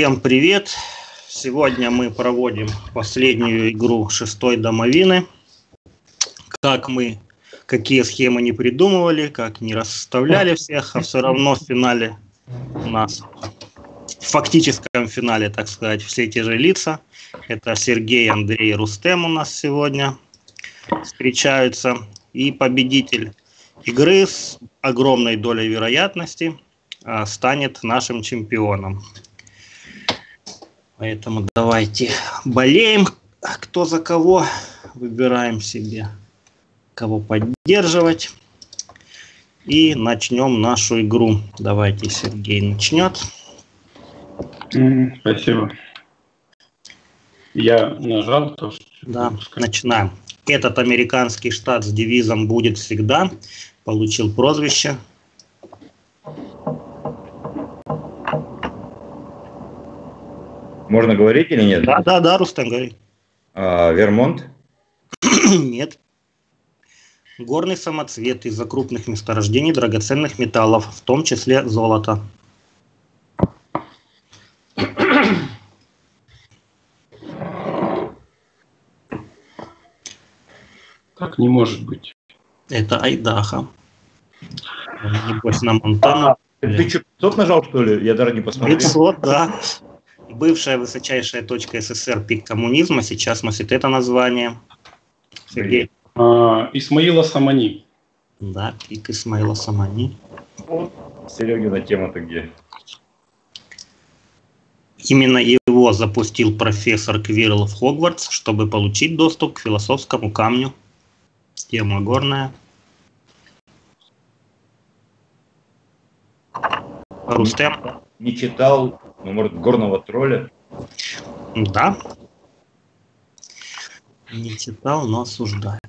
Всем привет! Сегодня мы проводим последнюю игру шестой домовины. Как мы, какие схемы не придумывали, как не расставляли всех, а все равно в финале у нас, в фактическом финале, так сказать, все те же лица. Это Сергей, Андрей, Рустем у нас сегодня встречаются. И победитель игры с огромной долей вероятности а, станет нашим чемпионом. Поэтому давайте болеем, кто за кого, выбираем себе, кого поддерживать. И начнем нашу игру. Давайте Сергей начнет. Спасибо. Я нажал то, что... Да, начинаем. Этот американский штат с девизом «Будет всегда» получил прозвище Можно говорить или нет? Да, да, да, Рустам, говори. А, Вермонт? нет. Горный самоцвет из-за крупных месторождений драгоценных металлов, в том числе золота. Так не может быть. Это Айдаха. Небось на Монтана. А, ты что, 500 нажал, что ли? Я даже не посмотрел. 500, да бывшая высочайшая точка СССР, пик коммунизма, сейчас носит это название. Сергей. А, Исмаила Самани. Да, пик Исмаила Самани. Серегина тема-то где? Именно его запустил профессор Квирл в Хогвартс, чтобы получить доступ к философскому камню. Тема горная. Рустем? Не читал ну, может, горного тролля? Да. Не читал, но осуждаю.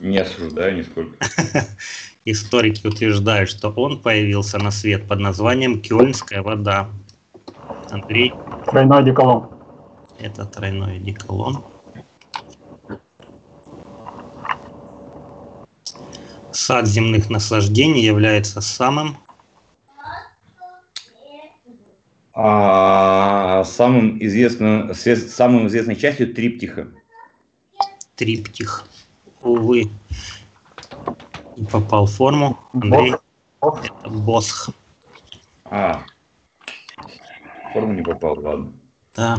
Не осуждаю нисколько. Историки утверждают, что он появился на свет под названием Кёльнская вода. Андрей? Тройной деколон. Это тройной деколон. Сад земных наслаждений является самым а, самым известным, самым известной частью триптиха. Триптих. Увы, не попал в форму. Андрей, Босх. это Босх. А, в форму не попал, ладно. Да.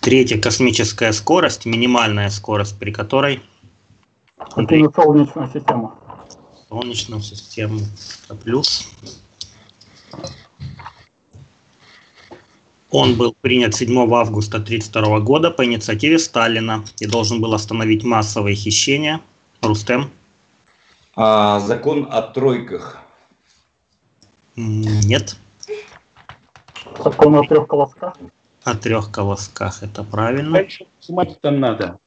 Третья космическая скорость, минимальная скорость, при которой... Андрей, Солнечную систему. Солнечную систему. Плюс. Он был принят 7 августа 1932 года по инициативе Сталина и должен был остановить массовые хищения. Рустем? А, закон о тройках. Нет. Закон о трех колосках? О трех колосках, это правильно. Смотреть-то надо.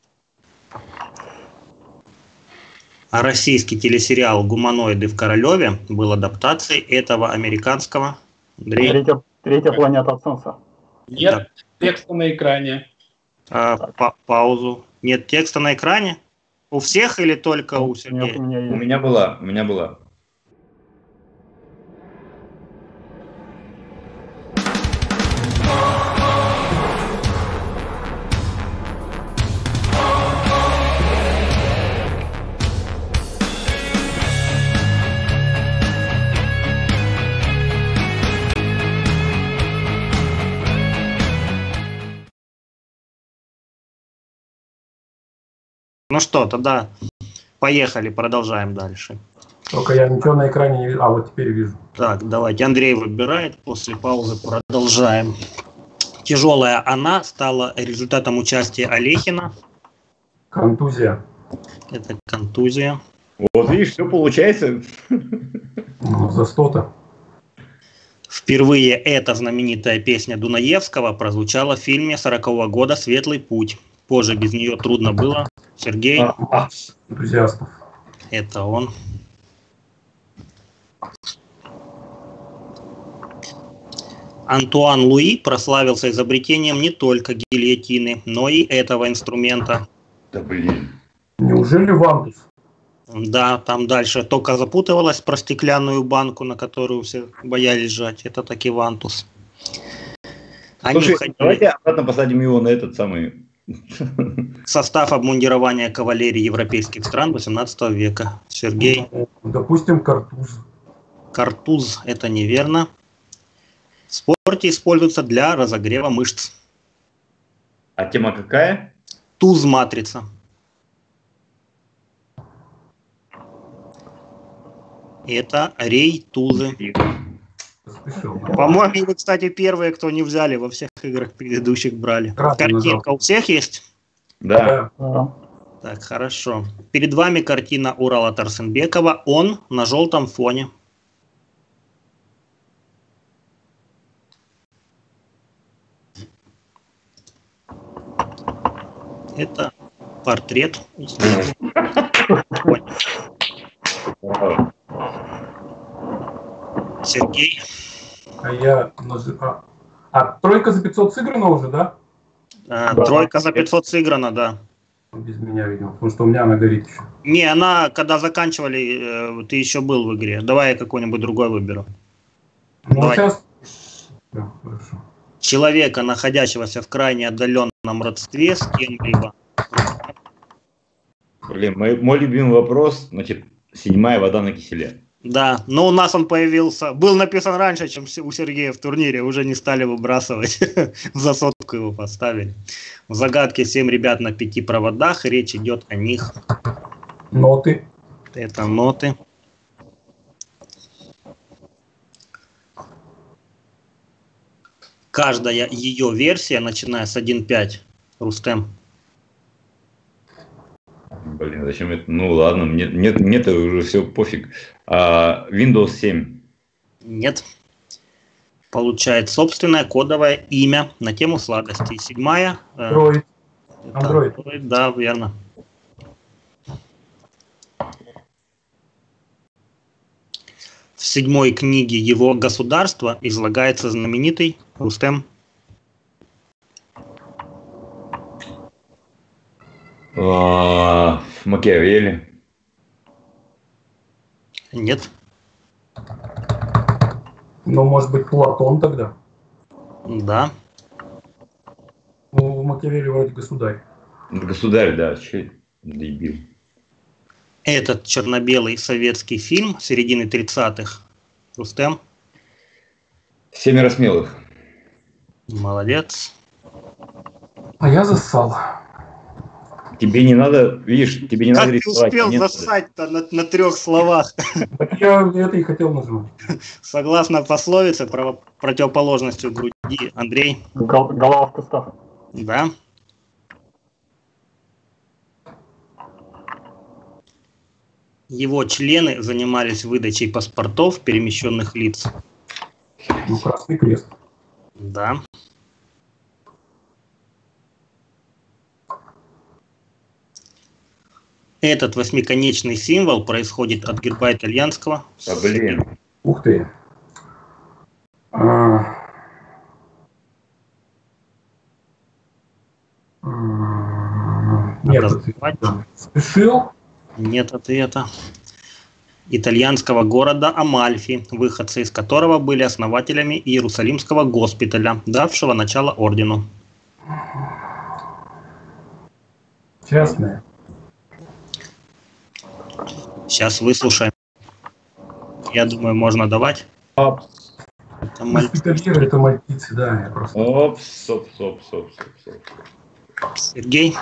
А российский телесериал «Гуманоиды в Королеве» был адаптацией этого американского... Андрей? Третья, третья планета от Солнца. Нет да. текста на экране. А, па паузу. Нет текста на экране? У всех или только у Сергея? У, меня у меня была, у меня была. Ну что, тогда поехали, продолжаем дальше. Только я ничего на экране не вижу. А, вот теперь вижу. Так, давайте. Андрей выбирает. После паузы продолжаем. Тяжелая она стала результатом участия Олехина. Контузия. Это контузия. Вот видишь, все получается. Ну, за что-то. Впервые эта знаменитая песня Дунаевского прозвучала в фильме 40-го года «Светлый путь». Позже без нее трудно было. Сергей. А, а, энтузиастов. Это он. Антуан Луи прославился изобретением не только гильотины, но и этого инструмента. Да блин. Неужели вантус? Да, там дальше только запутывалась про стеклянную банку, на которую все боялись жать. Это таки вантус. Они Слушай, входили давайте обратно посадим его на этот самый... состав обмундирования кавалерии европейских стран 18 века. Сергей Допустим, картуз. Картуз – это неверно. В спорте используется для разогрева мышц. А тема какая? Туз-матрица. Это рей-тузы. Спешил. По-моему, вы, кстати, первые, кто не взяли во всех играх предыдущих брали. Красный Картинка у всех есть? Да. Да. Так, хорошо. Перед вами картина Урала Тарсенбекова. Он на желтом фоне. Это портрет. Сергей. А я... нажи- А, а тройка за 500 сыграна уже, да? э, Да. Тройка за 500 сыграна, да. Без меня, видимо. Потому что у меня она горит еще. Не, она, когда заканчивали, э, ты еще был в игре. Давай я какой-нибудь другой выберу. Ну, Давай. сейчас... Да, хорошо. Человека, находящегося в крайне отдаленном родстве с кем-либо. Блин, мой, мой любимый вопрос, значит, седьмая вода на киселе. Да, но у нас он появился, был написан раньше, чем у Сергея в турнире, уже не стали выбрасывать, за сотку его поставили. В загадке 7 ребят на пяти проводах, речь идет о них. Ноты. Это ноты. Каждая ее версия, начиная с 1.5, Рустем, Блин, зачем это? Ну ладно, мне, мне, мне-то уже все пофиг. А, Windows 7. Нет. Получает собственное кодовое имя на тему сладостей. Седьмая. э, Android. это Android. Android, Да, верно. В седьмой книге его государства излагается знаменитый Рустем. А, Макиавелли. Нет. Ну, может быть, Платон тогда. Да. У Макиавелли вроде государь. Государь, да, че дебил. Этот черно-белый советский фильм середины 30-х. Рустем. Семеро смелых. Молодец. А я зассал. Тебе не надо, видишь, тебе не как надо ты рисовать. успел мне надо. засать-то на, на трех словах? Так я это и хотел нажимать. Согласно пословице, право- противоположностью груди, Андрей, Гол- голова в кустах. да? Его члены занимались выдачей паспортов перемещенных лиц. Ну, Красный Крест. Да. Этот восьмиконечный символ происходит от герба итальянского. А, блин. Ух ты. А. М, Нет, спешил. Нет ответа. Итальянского города Амальфи, выходцы из которого были основателями Иерусалимского госпиталя, давшего начало ордену. Частное. Сейчас выслушаем. Я думаю, можно давать. Опс, Это маль- Госпитальеры это мальтийцы, да, я просто. опс, опс, опс, опс, опс, опс. Сергей.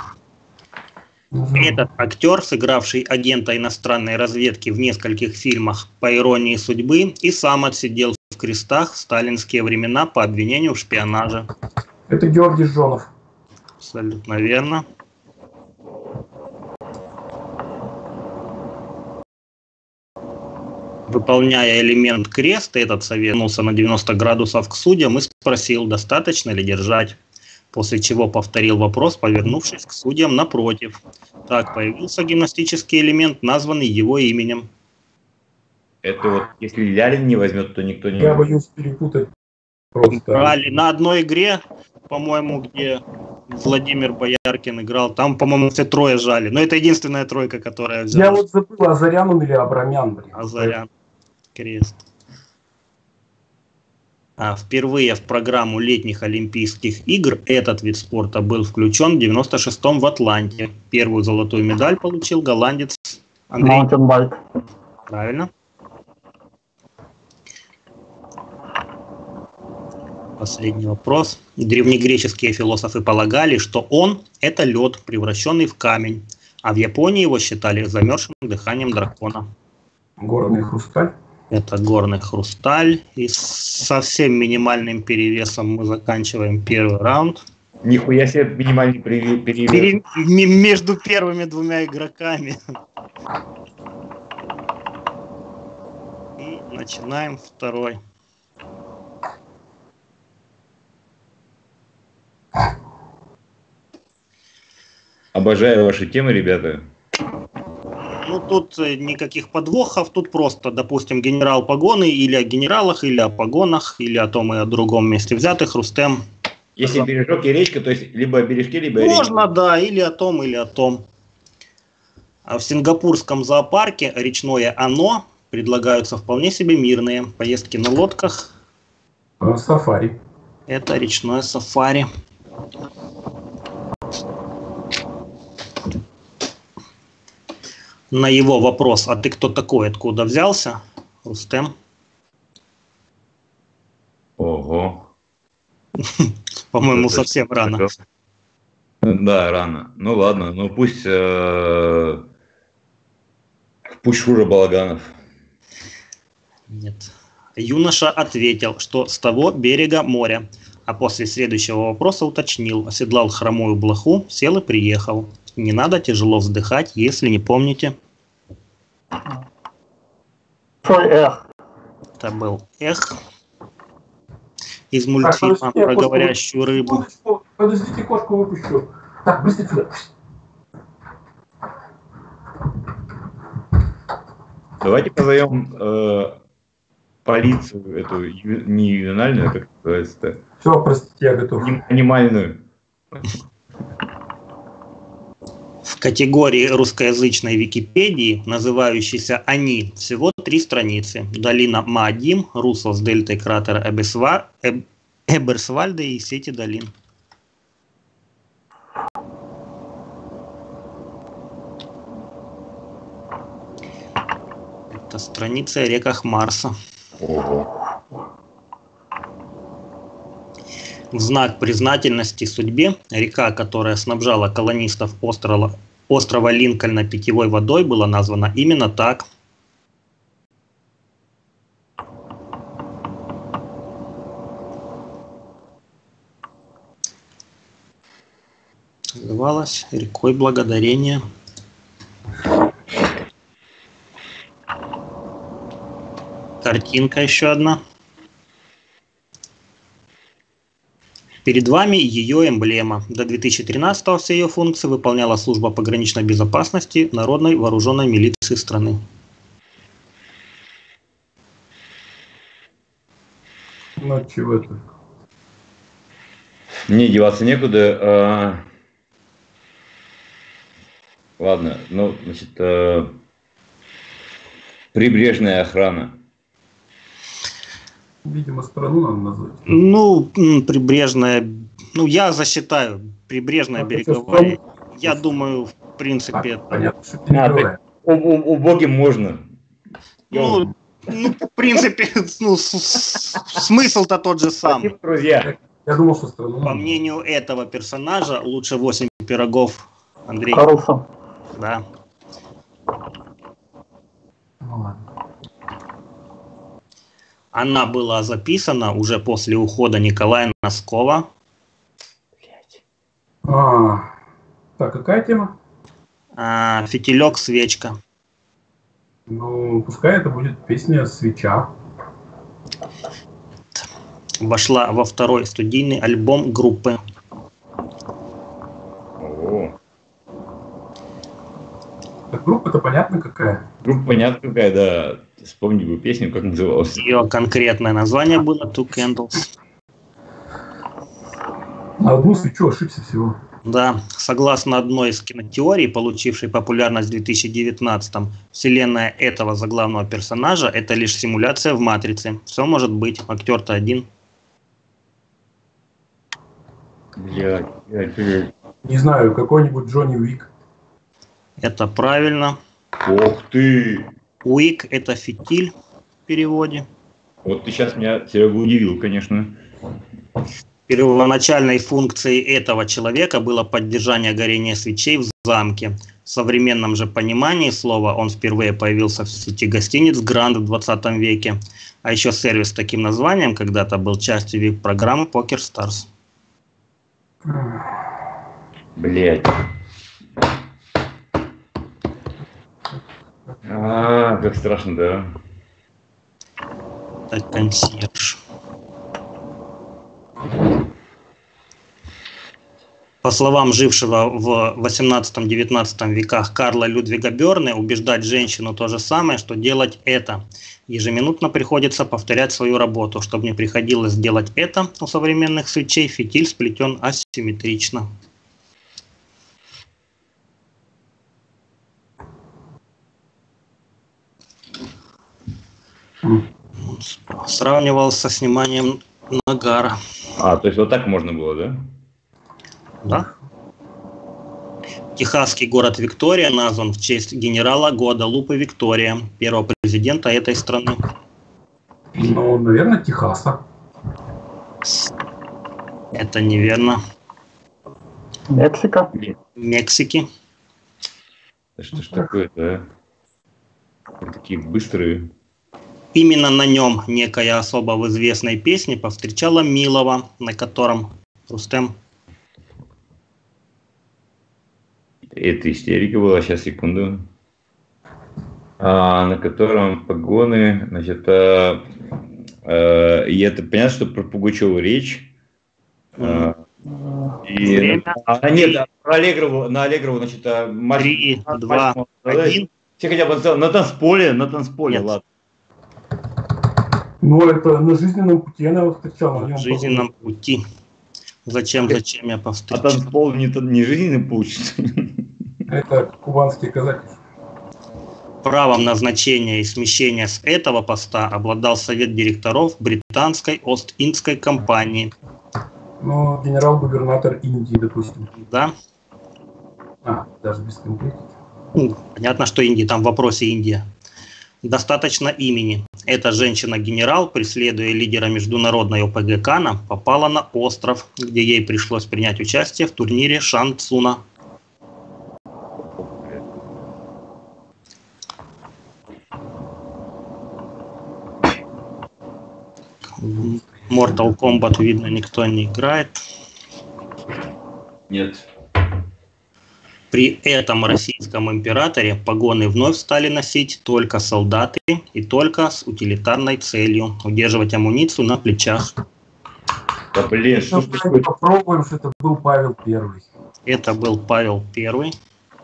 нажал. Этот актер, сыгравший агента иностранной разведки в нескольких фильмах по иронии судьбы, и сам отсидел в крестах в сталинские времена по обвинению в шпионаже. Это Георгий Жонов. Абсолютно верно. Выполняя элемент креста, этот совет вернулся на 90 градусов к судьям и спросил, достаточно ли держать. После чего повторил вопрос, повернувшись к судьям напротив. Так появился гимнастический элемент, названный его именем. Это вот, если Лялин не возьмет, то никто не Я боюсь перепутать просто. Брали на одной игре, по-моему, где Владимир Бояркин играл. Там, по-моему, все трое жали. Но это единственная тройка, которая взяла. Я вот забыл, Азарян он или Абрамян, блин. Азарян. Крест. А впервые в программу летних Олимпийских игр этот вид спорта был включен в 96-м в Атланте. Первую золотую медаль получил голландец Андрей. Маунтинбайк. Правильно. Последний вопрос. Древнегреческие философы полагали, что он – это лед, превращенный в камень, а в Японии его считали замерзшим дыханием дракона. Горный хрусталь. Это горный хрусталь. И совсем минимальным перевесом мы заканчиваем первый раунд. Нихуя себе минимальный пере- перевес. Пере- между первыми двумя игроками. И начинаем второй. Обожаю ваши темы, ребята. Тут э, никаких подвохов, тут просто, допустим, генерал погоны или о генералах, или о погонах, или о том и о другом месте взятых. Рустем. Если бережок и речка, то есть либо о бережке, либо о речке. Можно, да, или о том, или о том. А в сингапурском зоопарке речное оно предлагаются вполне себе мирные поездки на лодках. Сафари. Это речное сафари. На его вопрос, а ты кто такой, откуда взялся, Рустем, Ого. по-моему, совсем рано. Да, рано. Ну ладно, ну пусть... э, Пусть Шура Балаганов. Нет. Юноша ответил, что с того берега моря, а после следующего вопроса уточнил, оседлал хромую блоху, сел и приехал. Не надо тяжело вздыхать, если не помните. Эх. Это был эх из Так, мультфильма подождите, я про кошку говорящую рыбу. Подождите, кошку выпущу. Так, быстро сюда. Давайте позовем э, полицию, эту ю- не ювенальную, а как называется-то, Все, простите, я готов. Аним- анимальную. Категории русскоязычной Википедии, называющейся «Они», всего три страницы. Долина Маадим, русло с дельтой кратера Эбесва- Эб- Эберсвальда и сети долин. Это страница о реках Марса. Ого. В знак признательности судьбе река, которая снабжала колонистов острова, острова Линкольна питьевой водой, была названа именно так. Называлась рекой Благодарения. Картинка еще одна. Перед вами ее эмблема. До 2013 все ее функции выполняла служба пограничной безопасности Народной вооруженной милиции страны. Ну, чего это? Мне деваться некуда. а. Ладно, ну, значит, э, прибрежная охрана. Видимо, страну надо назвать. Ну, прибрежная, ну я засчитаю, прибрежная А, береговая. Я думаю, в принципе, А, понятно, что А, убогим можно. ну, ну, в принципе, ну, смысл-то тот же сам. Спасибо, друзья. Я думал, что страну По мнению этого персонажа, лучше 8 пирогов. Андрей, Харуса. да. Ну, ладно. Она была записана уже после ухода Николая Носкова. А, так, какая тема? А, Фитилек свечка. Ну, пускай это будет песня «Свеча». Вошла во второй студийный альбом группы. Ого. Так, группа-то понятно какая. Группа понятно какая, да. Вспомни бы песню, как называлась. Ее конкретное название было Two Candles. На одну свечу ошибся всего. Да, согласно одной из кинотеорий, получившей популярность в 2019 вселенная этого заглавного персонажа – это лишь симуляция в «Матрице». Все может быть, актер-то один. Блядь, блядь, блядь. Не знаю, какой-нибудь Джонни Уик. Это правильно. Ох ты! Уик – это фитиль в переводе. Вот ты сейчас меня, Серега, удивил, конечно. Первоначальной функцией этого человека было поддержание горения свечей в замке. В современном же понимании слова он впервые появился в сети гостиниц Гранд в 20 веке. А еще сервис с таким названием когда-то был частью VIP-программы Poker Stars. Блядь. А, как страшно, да. Это консьерж. По словам жившего в 18-19 веках Карла Людвига Берны, убеждать женщину то же самое, что делать это. Ежеминутно приходится повторять свою работу. Чтобы не приходилось делать это, у современных свечей фитиль сплетен асимметрично. Сравнивал со сниманием нагара. А, то есть вот так можно было, да? Да? Техасский город Виктория назван в честь генерала Гуадалупы Виктория, первого президента этой страны. Ну, наверное, Техаса. Это неверно. Мексика. Мексики. Да что ж такое-то, а? Такие быстрые. Именно на нем некая особа в известной песне повстречала Милова, на котором Рустем Это истерика была, сейчас, секунду. А, на котором погоны, значит, а, а, и это, понятно, что про Пугачеву речь. А, и, Время. а, нет, а, про Аллегрову, на Аллегрову, значит, а, матч- Три, матч- два, матч- один. Все хотя бы на танцполе, на танцполе, Нет. ладно. Ну, это на жизненном пути она его встречала. на жизненном пути. Зачем, зачем я А повстречал? танцпол не, не жизненный получится. Это кубанские казаки. Правом назначения и смещения с этого поста обладал совет директоров британской Ост-Индской компании. Ну, генерал-губернатор Индии, допустим. Да? А, даже без конкретики. Ну, понятно, что Индия, там в вопросе Индия. Достаточно имени. Эта женщина-генерал, преследуя лидера международной ОПГ Кана, попала на остров, где ей пришлось принять участие в турнире. В Mortal Kombat, видно, никто не играет. Нет. При этом российском императоре погоны вновь стали носить только солдаты и только с утилитарной целью удерживать амуницию на плечах. Да блин, что ж такое? попробуем, что это был Павел Первый. Это был Павел I.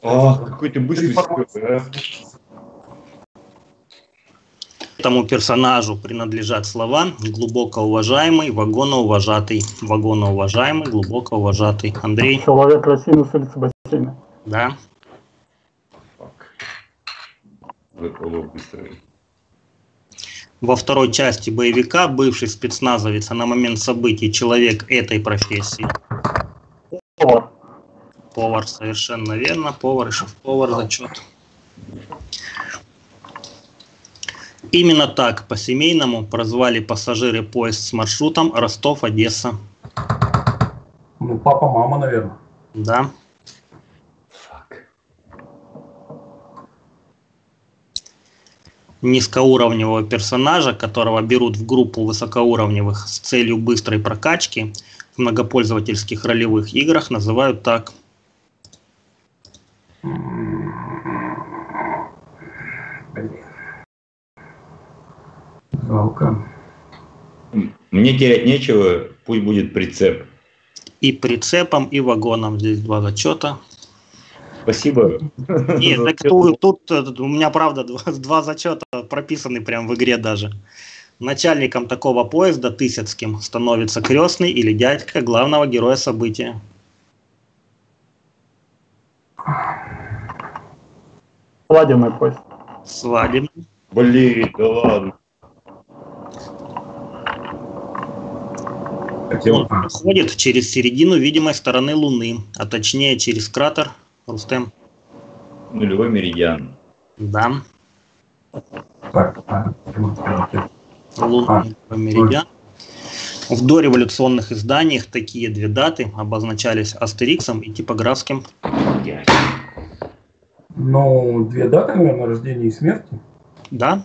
А, какой ты быстрый. А. Этому персонажу принадлежат слова «глубоко уважаемый», «вагоноуважатый», «вагоноуважаемый», «глубоко уважатый». Андрей, Человек России с улицы Бассейна. Да? Во второй части боевика бывший спецназовец, а на момент событий человек этой профессии. Повар. Повар, совершенно верно. Повар и шеф-повар зачет. Именно так по-семейному прозвали пассажиры поезд с маршрутом Ростов-Одесса. Ну, папа, мама, наверное. Да. Низкоуровневого персонажа, которого берут в группу высокоуровневых с целью быстрой прокачки, в многопользовательских ролевых играх называют так. Блин. Жалко. Мне терять нечего, пусть будет прицеп. И прицепом, и вагоном. Здесь два зачета. Спасибо. Нет, так тут, тут, э, у меня, правда, два, два зачета прописаны прям в игре даже. Начальником такого поезда Тысяцким становится крестный или дядька главного героя события. Свадебный поезд. Свадебный. Блин, да ладно. хотел... Он проходит через середину видимой стороны Луны, а точнее через кратер Рустем. Нулевой меридиан. Да, так, лунный меридиан. В дореволюционных изданиях такие две даты обозначались астериксом и типографским. Ну, две даты, наверное, рождения и смерти. Да,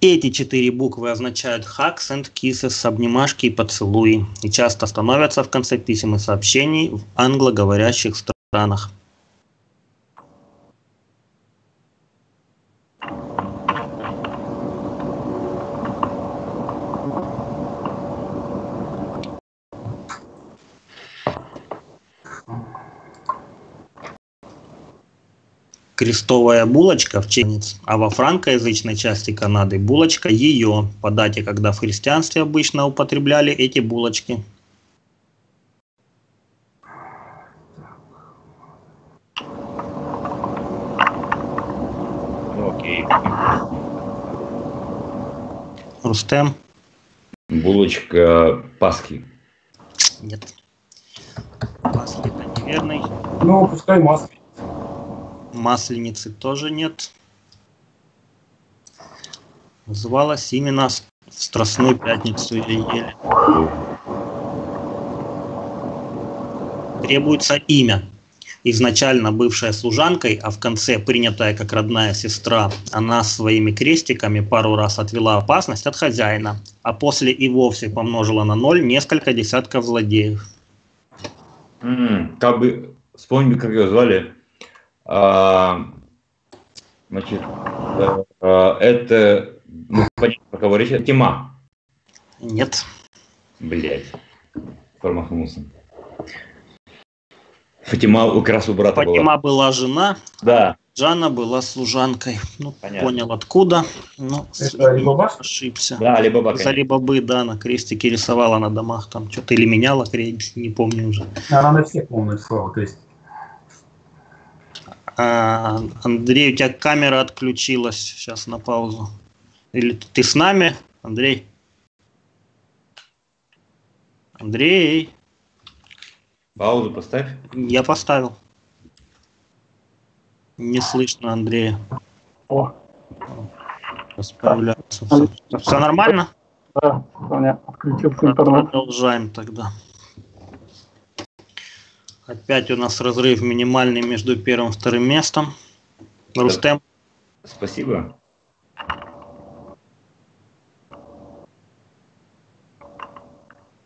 Эти четыре буквы означают hugs and kisses, обнимашки и поцелуи, и часто становятся в конце писем и сообщений в англоговорящих странах. Крестовая булочка в ченец, а во франкоязычной части Канады булочка ее, по дате, когда в христианстве обычно употребляли эти булочки. Окей. Рустем? Булочка Пасхи. Нет. Пасхи это неверный. Ну, пускай маски. Масленицы тоже нет. Называлась именно в Страстную Пятницу или еле. Требуется имя. Изначально бывшая служанкой, а в конце принятая как родная сестра, она своими крестиками пару раз отвела опасность от хозяина, а после и вовсе помножила на ноль несколько десятков злодеев. М, Как бы, вспомни, как ее звали. А, значит, э, это, ну, понятно, про кого речь, Тима. Нет. Блять, промахнулся. Фатима у как раз у брата была. Фатима была жена, Да, Жанна была служанкой. Ну, Понятно. понял откуда. Это Алибаба? ошибся. да, Алибаба, За конечно. Алибабы, да, на крестике рисовала на домах, там что-то или меняла крест, не помню уже. Она на всех, по-моему, крестик. А, Андрей, у тебя камера отключилась, сейчас на паузу. Или ты с нами, Андрей? Андрей, Паузу поставь. я поставил. Не слышно Андрея. О, появляется. Все нормально? да, у меня отключился интернет. Продолжаем тогда. Опять у нас разрыв минимальный между первым и вторым местом. Рустем, Спасибо.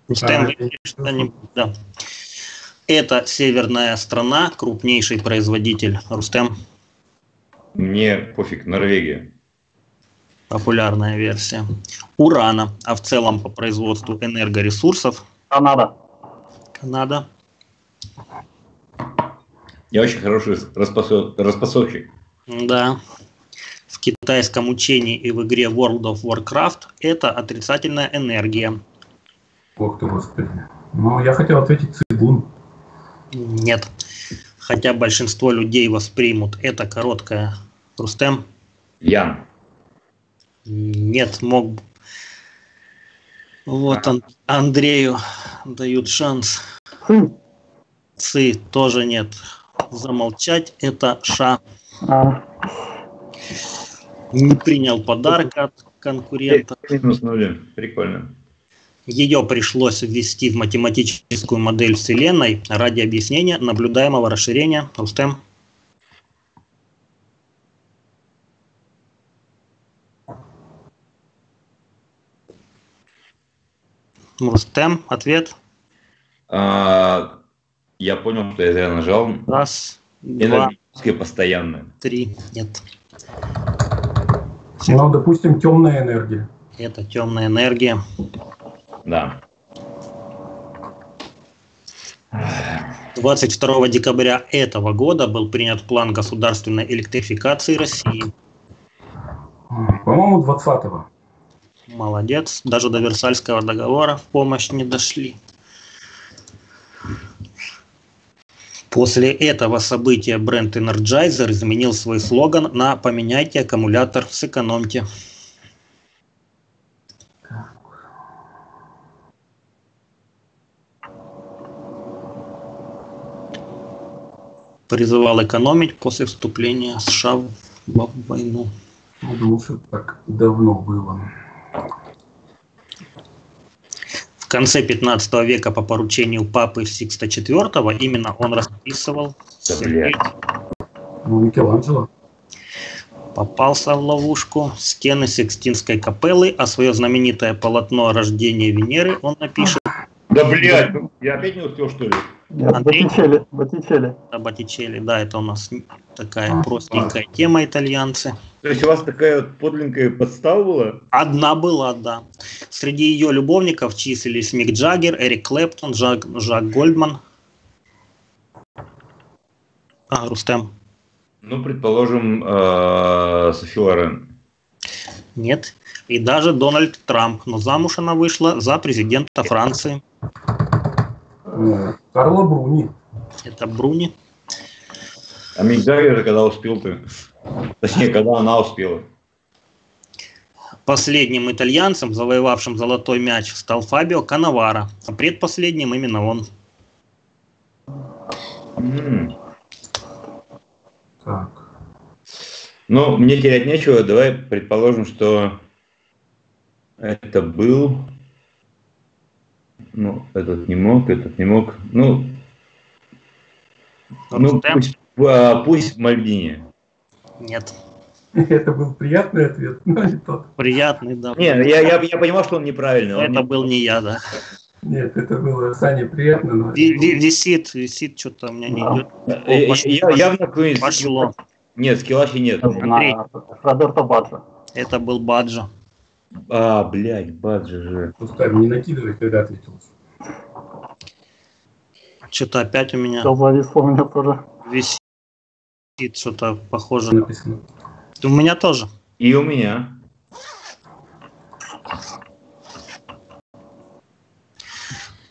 Рустем, А, что-нибудь, да. Это северная страна, крупнейший производитель. Рустем, Мне пофиг, Норвегия. популярная версия. Урана, а в целом по производству энергоресурсов. Канада. Канада. Я очень хороший распасо- распасовщик. Да. В китайском учении и в игре World of Warcraft это отрицательная энергия. Ох ты, господи. Ну, я хотел ответить цигун. Нет. Хотя большинство людей воспримут это короткое. Рустем? Ян. Нет, мог бы. Вот Ан- Андрею дают шанс. Сын. Цы тоже нет. Замолчать это ша. А, Не принял подарок от конкурента. Минус нули. Прикольно. Ее пришлось ввести в математическую модель Вселенной ради объяснения наблюдаемого расширения. Рустем? Рустем, ответ. А, я понял, что я зря нажал. Раз, два, Энергетическое постоянное. три. Нет. Ну, допустим, темная энергия. Это темная энергия. Да. 22 декабря этого года был принят план государственной электрификации России. По-моему, 20-го. Молодец. Даже до Версальского договора в помощь не дошли. После этого события бренд Energizer изменил свой слоган на «Поменяйте аккумулятор, сэкономьте». Призывал экономить после вступления США в войну. Думал, что так давно было. В конце 15 века по поручению папы Сикста IV именно он расписывал. Ну, Микеланджело. попался в ловушку стены Сикстинской капеллы, а свое знаменитое полотно «Рождение Венеры» он напишет Да, блядь, я опять не успел, что ли? Нет, Андрей? Боттичелли, Боттичелли. на Боттичелли. Да, это у нас такая простенькая тема итальянцы. То есть у вас такая вот подлинная подстава была? Одна была, да. Среди ее любовников числились Мик Джаггер, Эрик Клэптон, Жак, Жак Гольдман. А, Рустем. Ну, предположим, э, Софи Лорен. Нет. И даже Дональд Трамп. Но замуж она вышла за президента Франции. Э, Карла Бруни. Это Бруни. А Мик Джаггер же когда успел ты? Точнее, когда она успела. Последним итальянцем, завоевавшим золотой мяч, стал Фабио Канавара. А предпоследним именно он. М. Так. Ну, мне терять нечего. Давай предположим, что это был... Ну, этот не мог, этот не мог. Ну, ну пусть, а, пусть Мальдини. Нет. Это был приятный ответ, но не тот. Приятный, да. Не, я, я, я понимал, что он неправильный. Он это не- был не я, да. Нет, это было Сане приятно, но... Ви- ви- Висит, висит, что-то у меня не идет. Э, Пошло. я- явно. Пошло. Нет, скиллачи нет. Андрей. Это был Баджо. А, блядь, Баджи же. Пускай не накидывай, когда ответил. Что-то опять у меня Все зависло у меня тоже. висит что-то похоже. Написано. У меня тоже. И у меня.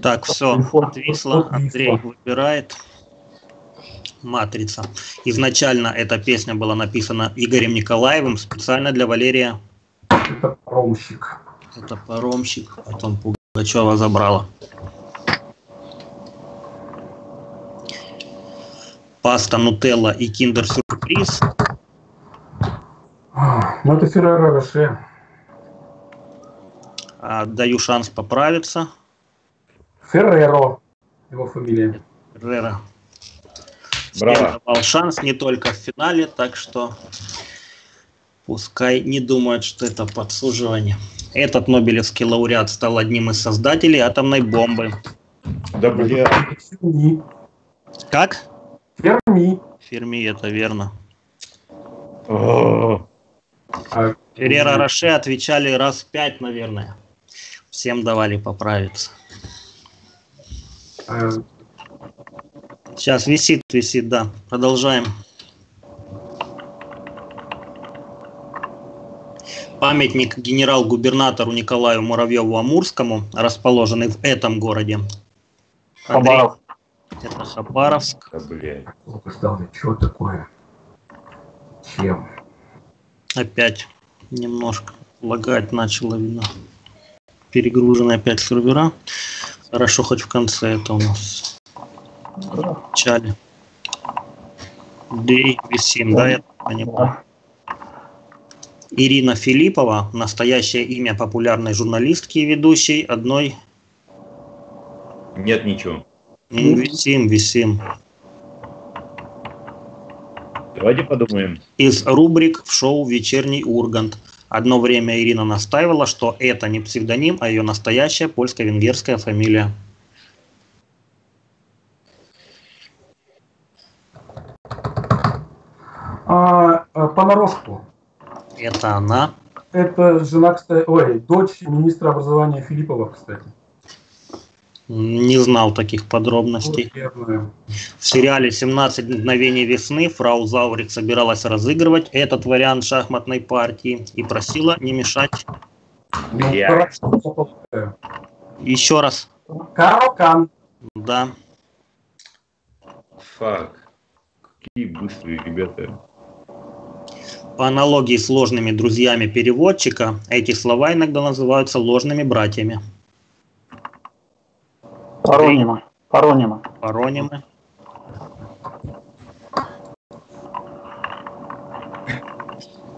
Так, все. Отвисло. Андрей выбирает. Матрица. Изначально эта песня была написана Игорем Николаевым специально для Валерия. Это паромщик. Это паромщик. Потом Пугачева забрала. Паста Нутелла и Киндер Сюрприз. А, Ну, это Феррара Роше. А, Даю шанс поправиться. Ферреро. Его фамилия. Рера. Браво. давал шанс не только в финале, так что пускай не думают, что это подсуживание. Этот Нобелевский лауреат стал одним из создателей атомной бомбы. Да. Ферми. Как? Ферми. Ферми, это верно. О, А, Феррера Роше отвечали раз пять, наверное. Всем давали поправиться. а, Сейчас висит, висит, да. Продолжаем. Памятник генерал-губернатору Николаю Муравьеву-Амурскому, расположенный в этом городе. Андрей, Хабаров. это Хабаровск. да, блядь. Что такое? Чем? Опять немножко лагать начало, видно. Перегружены опять сервера. Хорошо, хоть в конце это у нас в начале. Дей висим, да, я понимаю. Ирина Филиппова, настоящее имя популярной журналистки и ведущей, одной Нет ничего. м, висим, висим. Давайте подумаем. Из рубрик в шоу «Вечерний Ургант». Одно время Ирина настаивала, что это не псевдоним, а ее настоящая польско-венгерская фамилия. А, а, понарошку. Это она. Это жена, кстати, ой, дочь министра образования Филиппова, кстати. Не знал таких подробностей. В сериале «17 мгновений весны» фрау Заурик собиралась разыгрывать этот вариант шахматной партии и просила не мешать. Ну, полагаю. Еще раз. Карокан. Да. Фак. Какие быстрые ребята. По аналогии с ложными друзьями переводчика, эти слова иногда называются ложными братьями. Паронима. Паронима. Паронимы.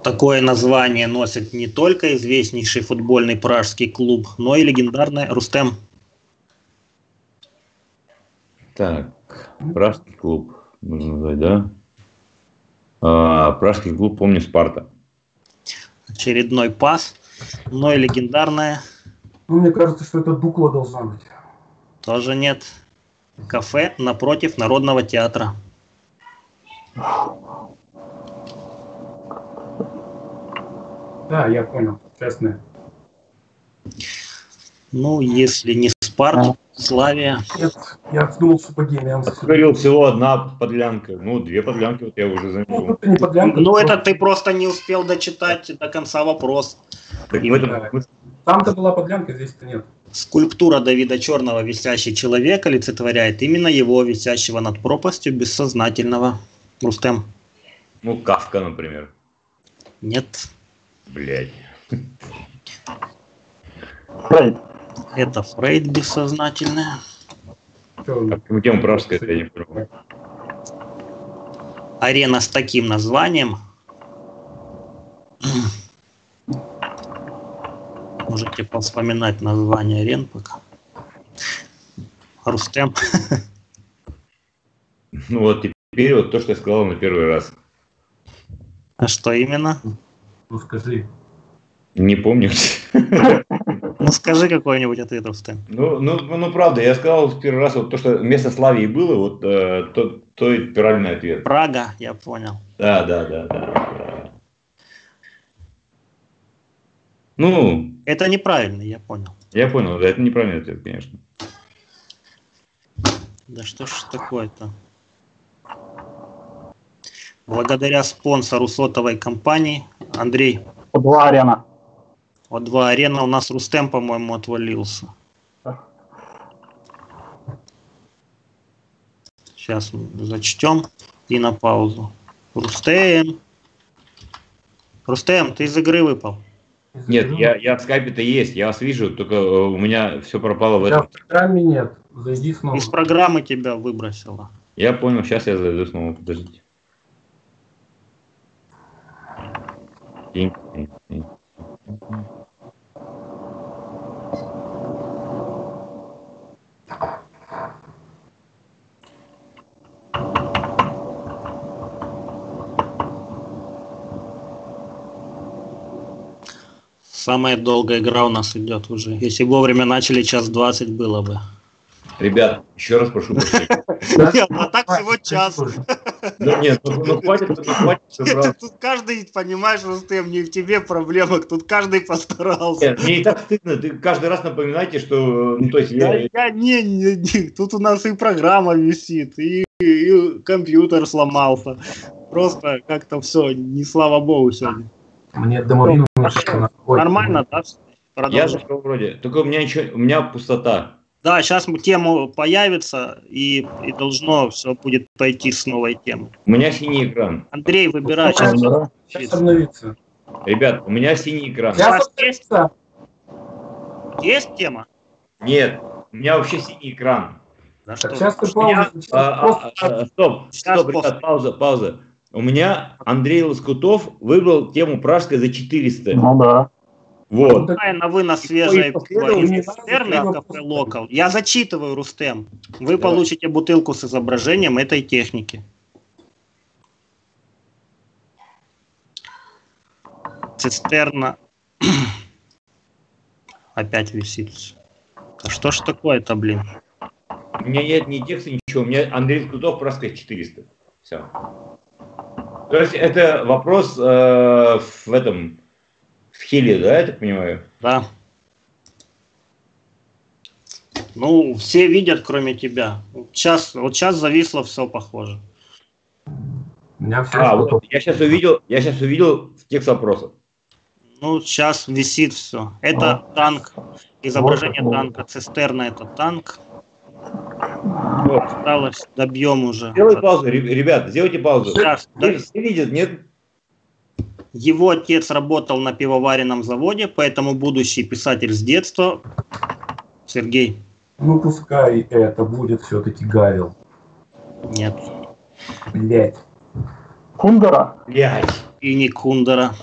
Такое название носит не только известнейший футбольный пражский клуб, но и легендарный Рустем. Так, Пражский клуб, нужно назвать, да? А, Пражский клуб, помню, Спарта. Очередной пас, но и легендарная Ну, мне кажется, что это Дукла должна быть. тоже нет. Кафе напротив Народного театра. Да, я понял. Честно. Ну, если не Спарта, Славия. Нет, я думал, что богемия. Как говорил, всего одна подлянка. Ну, две подлянки, вот я уже Ну, заметил. это не подлянка. Ну, это ты просто не успел дочитать до конца вопрос. Так в именно. этом. Там-то была подлянка, здесь-то нет. Скульптура Давида Черного «Висящий человек» олицетворяет именно его, висящего над пропастью бессознательного. Рустем. Ну, Кавка, например. Нет, Блять. Фрейд. Это Фрейд бессознательное. Как тема пражская, я не понял. Арена с таким названием. Можете повспоминать название арен пока. Рустем. Ну вот теперь вот то, что я сказал на первый раз. А что именно? Ну, скажи. Не помню. Ну скажи какой-нибудь ответ, Рустам. Ну, ну, ну правда, я сказал в первый раз вот то, что место Славии было, вот э, то, то и правильный ответ. Прага, я понял. Да, да, да, да. Ну. Это неправильно, я понял. Я понял, да, это неправильный ответ, конечно. Да что ж такое-то? Благодаря спонсору сотовой компании Андрей. Подварена. О2 Арена у нас Рустем, по-моему, отвалился. Сейчас зачтем и на паузу. Рустем. Рустем, ты из игры выпал. Нет, я, я в скайпе-то есть, я вас вижу, только э, у меня все пропало в этом. в программе нет, зайди снова. Из программы тебя выбросило. Я понял, сейчас я зайду снова, подождите. День, день. Самая долгая игра у нас идет уже. Если бы вовремя начали, час 20 было бы. Ребят, еще раз прошу прощения. А так всего час. Ну нет, ну, ну хватит, ну хватит. Тут каждый, понимаешь, Рустем, не в тебе проблема, тут каждый постарался. Нет, Мне и так стыдно, ты каждый раз напоминайте, что, ну то есть Я, я, я не, не, не, тут у нас и программа висит, и, и компьютер сломался. Просто как-то все, не слава богу сегодня. Мне домовину Нормально, да? я же вроде, только у меня ничего, у меня пустота. Да, сейчас тема появится, и, и должно все будет пойти с новой темы. У меня синий экран. Андрей, выбирай. Сейчас Да. Сейчас обновится. Ребят, у меня синий экран. Сейчас есть? есть тема? Нет, у меня вообще синий экран. Да Так что? сейчас ты У меня- сейчас а, просто- а, а, стоп, Сейчас стоп, ребят, пауза, пауза. У меня Андрей Лоскутов выбрал тему пражской за 400. Ну да. Вот. Давай на надо, в кафе. Локал. Я зачитываю, Рустем. Вы Давай. получите бутылку с изображением этой техники. Цистерна опять висит. А что ж такое-то, блин? У меня нет ни текста, ничего. У меня Андрей Лоскутов пражская 400. Все. То есть это вопрос э, в этом, в Хиле, да, я так понимаю? Да. Ну, все видят, кроме тебя. Сейчас, вот сейчас зависло все похоже. Меня все А, вот, я сейчас увидел, я сейчас увидел в текст вопроса. Ну, сейчас висит все. Это танк. Изображение Вот. танка. Цистерна это танк. Осталось, добьем уже. Сделай паузу, ре- ребят, сделайте паузу. Сейчас, да. Все все видят, нет? Его отец работал на пивоваренном заводе, поэтому будущий писатель с детства Сергей. Ну, пускай это будет все-таки Гавил. Нет. Блять. Кундера? Блядь. И не Кундера.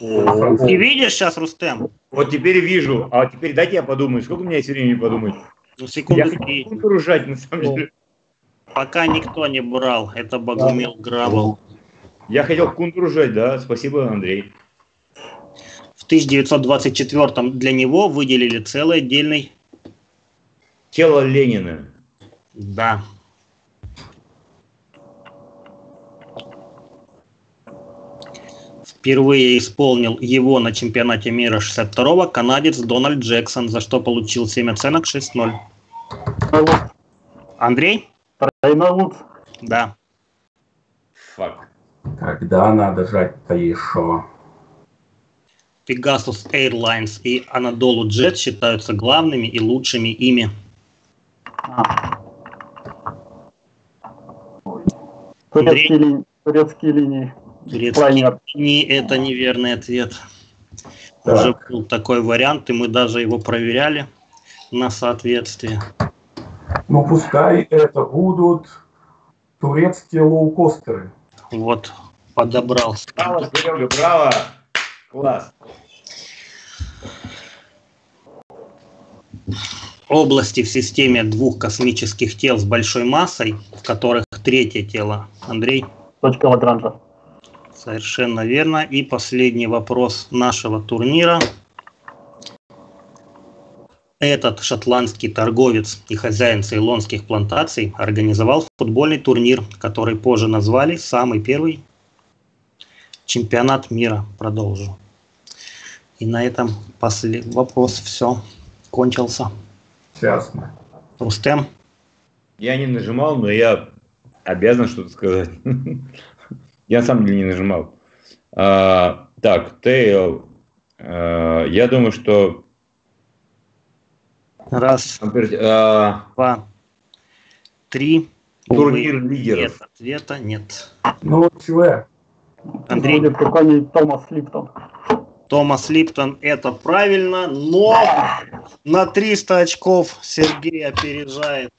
Ты видишь сейчас, Рустем? Вот теперь вижу. А теперь дайте я подумаю. Сколько у меня есть времени подумать? Ну, Я секунды хочу на самом деле. Пока никто не брал. Это Богумил Гравел. Я хотел Кундеру жать, да? Спасибо, Андрей. В 1924 для него выделили целый отдельный... Тело Ленина. Да. Впервые исполнил его на чемпионате мира 62-го канадец Дональд Джексон, за что получил 7 оценок 6-0. тройной луц. Андрей? Луц. Да. Фак. Когда надо жать-то еще? Pegasus Airlines и Anadolu Jet считаются главными и лучшими ими. А. Турецкие, линии, турецкие линии. Турецкие линии – это неверный ответ. Так. Уже был такой вариант, и мы даже его проверяли на соответствие. Ну, пускай это будут турецкие лоукостеры. Вот, подобрал. Браво, Серега, браво. Класс. Области в системе двух космических тел с большой массой, в которых третье тело. Андрей, Точка Лагранжа. совершенно верно. И последний вопрос нашего турнира. Этот шотландский торговец и хозяин цейлонских плантаций организовал футбольный турнир, который позже назвали самый первый чемпионат мира. Продолжу. И на этом после... вопрос все кончился. Ясно. Рустем, Я не нажимал, но я обязан что-то сказать. Я на самом деле не нажимал. А, так, Тейл. а, я думаю, что... раз, а, два, три. турнир Увы, лидеров. Нет ответа, нет. Ну, чего? Андрей. Будет какой-нибудь Томас Липтон. Томас Липтон, это правильно, но на 300 очков Сергей опережает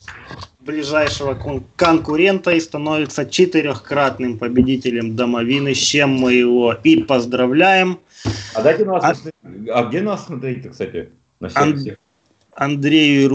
ближайшего кон- конкурента и становится четырехкратным победителем домовины, с чем мы его и поздравляем. А дайте нас... А- А, где нас смотреть, кстати? На Ан- всех? Андрею